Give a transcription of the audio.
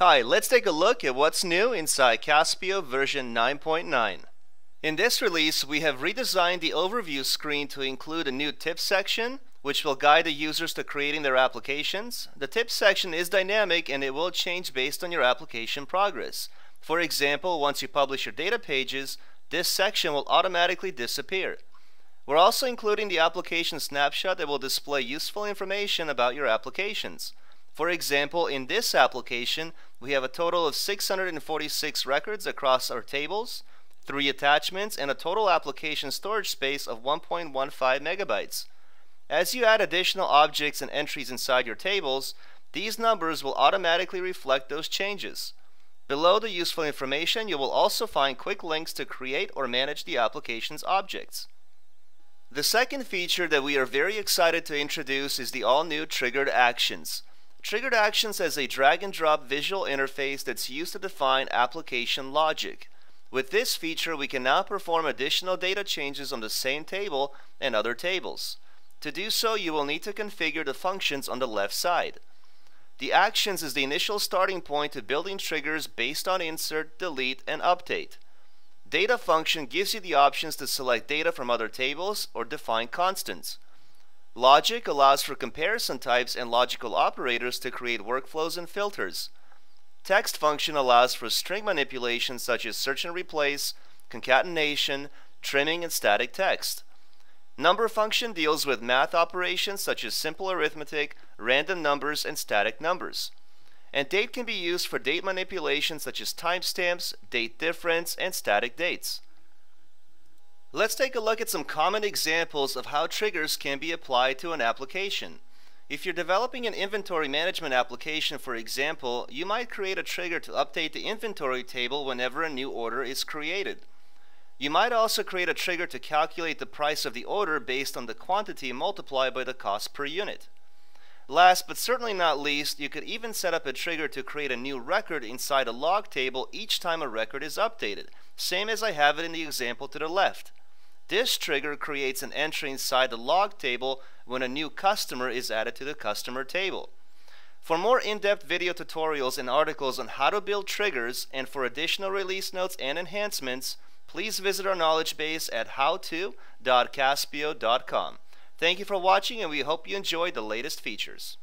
Hi, let's take a look at what's new inside Caspio version 9.9. In this release, we have redesigned the overview screen to include a new tips section, which will guide the users to creating their applications. The tips section is dynamic and it will change based on your application progress. For example, once you publish your data pages, this section will automatically disappear. We're also including the application snapshot that will display useful information about your applications. For example, in this application, we have a total of 646 records across our tables, three attachments, and a total application storage space of 1.15 megabytes. As you add additional objects and entries inside your tables, these numbers will automatically reflect those changes. Below the useful information, you will also find quick links to create or manage the application's objects. The second feature that we are very excited to introduce is the all-new Triggered Actions. Triggered Actions has a drag and drop visual interface that's used to define application logic. With this feature, we can now perform additional data changes on the same table and other tables. To do so, you will need to configure the functions on the left side. The actions is the initial starting point to building triggers based on insert, delete, and update. Data function gives you the options to select data from other tables or define constants. Logic allows for comparison types and logical operators to create workflows and filters. Text function allows for string manipulation such as search and replace, concatenation, trimming, and static text. Number function deals with math operations such as simple arithmetic, random numbers, and static numbers. And date can be used for date manipulation such as timestamps, date difference, and static dates. Let's take a look at some common examples of how triggers can be applied to an application. If you're developing an inventory management application, for example, you might create a trigger to update the inventory table whenever a new order is created. You might also create a trigger to calculate the price of the order based on the quantity multiplied by the cost per unit. Last but certainly not least, you could even set up a trigger to create a new record inside a log table each time a record is updated, same as I have it in the example to the left. This trigger creates an entry inside the log table when a new customer is added to the customer table. For more in-depth video tutorials and articles on how to build triggers and for additional release notes and enhancements, please visit our knowledge base at howto.caspio.com. Thank you for watching and we hope you enjoyed the latest features.